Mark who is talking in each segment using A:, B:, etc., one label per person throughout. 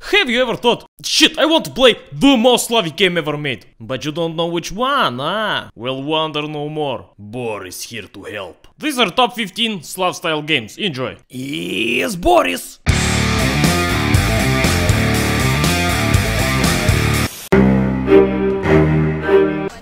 A: Have you ever thought, shit, I want to play the most Slavic game ever made, but you don't know which one, ah? Well, wonder no more. Boris here to help. These are top 15 Slav style games. Enjoy.
B: Yes, Boris!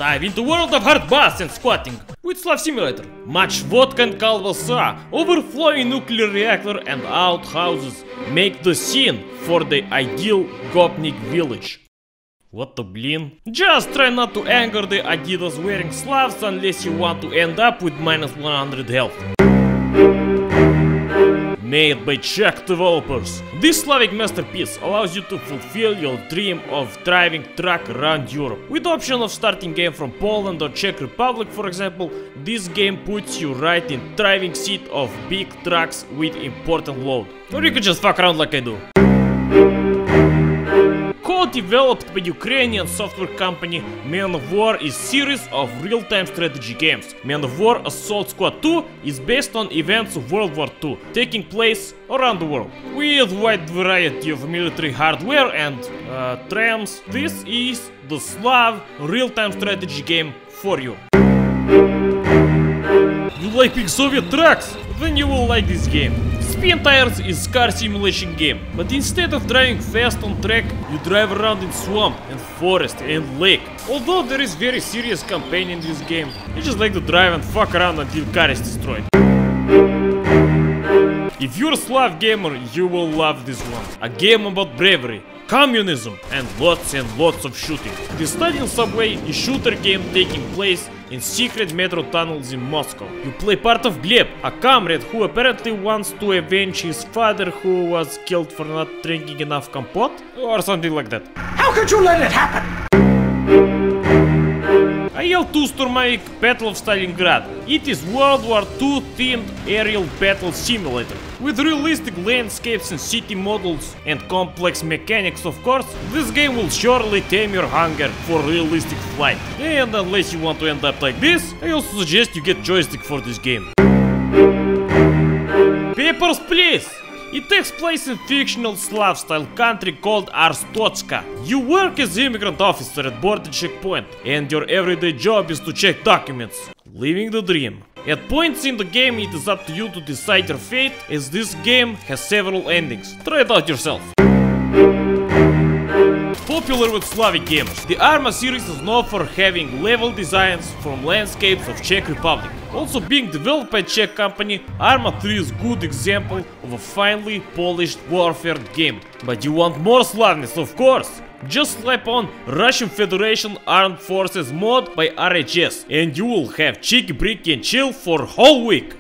A: Dive into world of hard bass and squatting with Slav Simulator. Much vodka and kalbasa, overflowing nuclear reactor and outhouses make the scene for the ideal Gopnik village. What the blin? Just try not to anger the Adidas wearing Slavs unless you want to end up with minus 100 health. Made by Czech developers, this Slavic masterpiece allows you to fulfill your dream of driving truck around Europe. With the option of starting game from Poland or Czech Republic for example, this game puts you right in driving seat of big trucks with important load. Or you could just fuck around like I do. Co-developed by Ukrainian software company Men of War is series of real-time strategy games. Men of War Assault Squad 2 is based on events of World War II, taking place around the world. With wide variety of military hardware and uh, trams, this is the Slav real-time strategy game for you. You like big Soviet trucks? Then you will like this game. Spintires is car simulation game, but instead of driving fast on track, you drive around in swamp and forest and lake. Although there is very serious campaign in this game, you just like to drive and fuck around until car is destroyed. If you're a Slav gamer, you will love this one. A game about bravery, communism, and lots and lots of shooting. The Stalin Subway is shooter game taking place in secret metro tunnels in Moscow. You play part of Gleb, a comrade who apparently wants to avenge his father who was killed for not drinking enough compote, or something like that.
B: How could you let it happen?
A: IL-2 Sturmovik Battle of Stalingrad. It is World War II themed aerial battle simulator. With realistic landscapes and city models and complex mechanics of course, this game will surely tame your hunger for realistic flight. And unless you want to end up like this, I also suggest you get joystick for this game. Papers, please! It takes place in fictional Slav-style country called Arstotzka. You work as immigrant officer at border checkpoint, and your everyday job is to check documents. Living the dream. At points in the game it is up to you to decide your fate, as this game has several endings. Try it out yourself. Popular with Slavic gamers, the Arma series is known for having level designs from landscapes of Czech Republic. Also being developed by Czech company, Arma 3 is good example of a finely polished warfare game. But you want more Slavness, of course! Just slap on Russian Federation Armed Forces mod by RHS and you will have cheeki breeki and chill for whole week.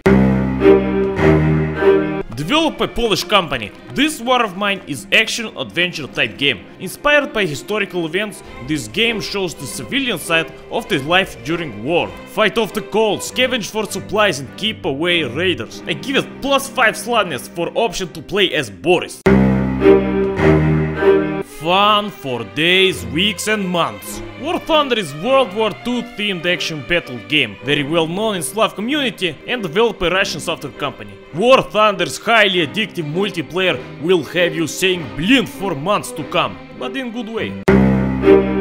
A: Developed by Polish company, this War of Mine is action-adventure type game. Inspired by historical events, this game shows the civilian side of the life during war. Fight off the cold, scavenge for supplies and keep away raiders. I give it plus 5 Slavness for option to play as Boris. Fun for days, weeks and months. War Thunder is World War II themed action battle game, very well known in Slav community and developed by Russian software company. War Thunder's highly addictive multiplayer will have you saying blin for months to come, but in good way.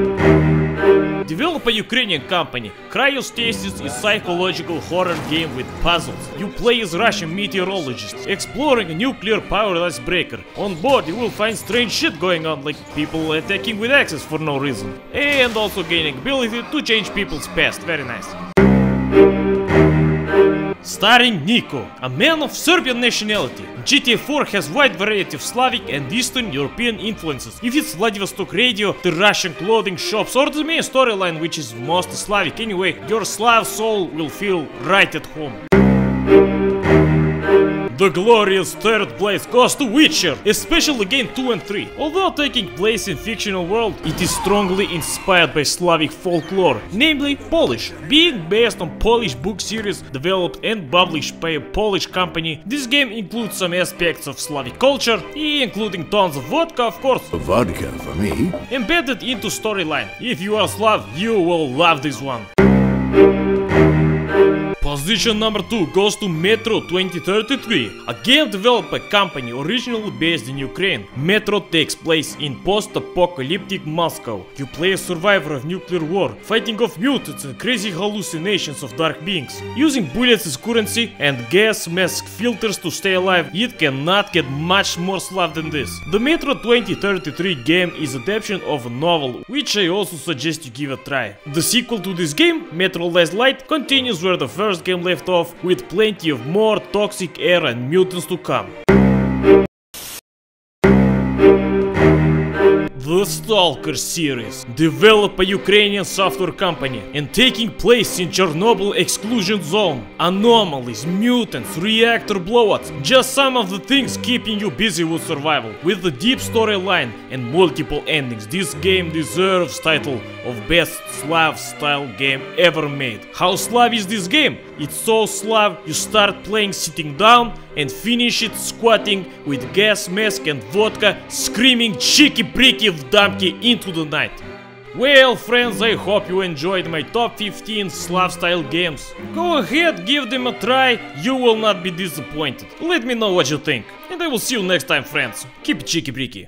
A: Developed by Ukrainian company, Cryostasis is psychological horror game with puzzles. You play as Russian meteorologist, exploring a nuclear powered icebreaker. On board you will find strange shit going on like people attacking with axes for no reason. And also gaining ability to change people's past, very nice. Starring Niko, a man of Serbian nationality. GTA 4 has wide variety of Slavic and Eastern European influences. If it's Vladivostok radio, the Russian clothing shops or the main storyline which is mostly Slavic anyway, your Slav soul will feel right at home. The glorious third place goes to Witcher, especially game 2 and 3. Although taking place in fictional world, it is strongly inspired by Slavic folklore, namely Polish. Being based on Polish book series developed and published by a Polish company, this game includes some aspects of Slavic culture, including tons of vodka of course,
C: Vodka for me.
A: embedded into storyline. If you are Slav, you will love this one. Position number 2 goes to Metro 2033, a game developed by company originally based in Ukraine. Metro takes place in post-apocalyptic Moscow. You play a survivor of nuclear war, fighting off mutants and crazy hallucinations of dark beings. Using bullets as currency and gas mask filters to stay alive, it cannot get much more love than this. The Metro 2033 game is adaptation of a novel, which I also suggest you give a try. The sequel to this game, Metro Last Light, continues where the first game left off, with plenty of more toxic air and mutants to come. The Stalker series, developed by Ukrainian software company and taking place in Chernobyl exclusion zone. Anomalies, mutants, reactor blowouts, just some of the things keeping you busy with survival. With a deep storyline and multiple endings, this game deserves title of best Slav style game ever made. How Slav is this game? It's so Slav you start playing sitting down and finish it squatting with gas mask and vodka screaming cheeki breeki dumpy into the night. Well friends, I hope you enjoyed my top 15 Slav style games. Go ahead, give them a try, you will not be disappointed. Let me know what you think. And I will see you next time friends. Keep it
C: cheeki breeki.